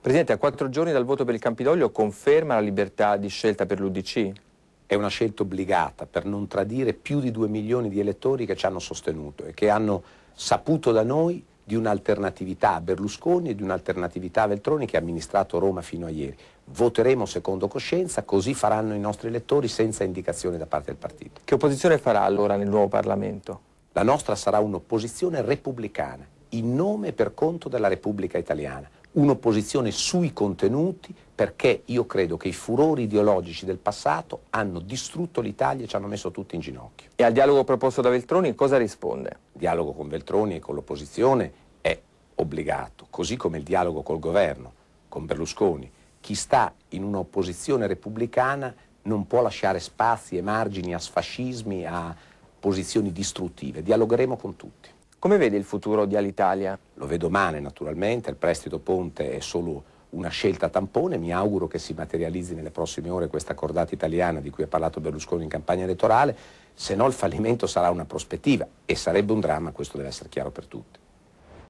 Presidente, a quattro giorni dal voto per il Campidoglio conferma la libertà di scelta per l'Udc? È una scelta obbligata per non tradire più di due milioni di elettori che ci hanno sostenuto e che hanno saputo da noi di un'alternatività a Berlusconi e di un'alternatività a Veltroni che ha amministrato Roma fino a ieri. Voteremo secondo coscienza, così faranno i nostri elettori senza indicazione da parte del partito. Che opposizione farà allora nel nuovo Parlamento? La nostra sarà un'opposizione repubblicana, in nome e per conto della Repubblica Italiana un'opposizione sui contenuti perché io credo che i furori ideologici del passato hanno distrutto l'Italia e ci hanno messo tutti in ginocchio. E al dialogo proposto da Veltroni cosa risponde? Il dialogo con Veltroni e con l'opposizione è obbligato, così come il dialogo col governo, con Berlusconi. Chi sta in un'opposizione repubblicana non può lasciare spazi e margini a sfascismi, a posizioni distruttive. Dialogheremo con tutti. Come vede il futuro di Alitalia? Lo vedo male naturalmente, il prestito ponte è solo una scelta tampone, mi auguro che si materializzi nelle prossime ore questa cordata italiana di cui ha parlato Berlusconi in campagna elettorale, se no il fallimento sarà una prospettiva e sarebbe un dramma, questo deve essere chiaro per tutti.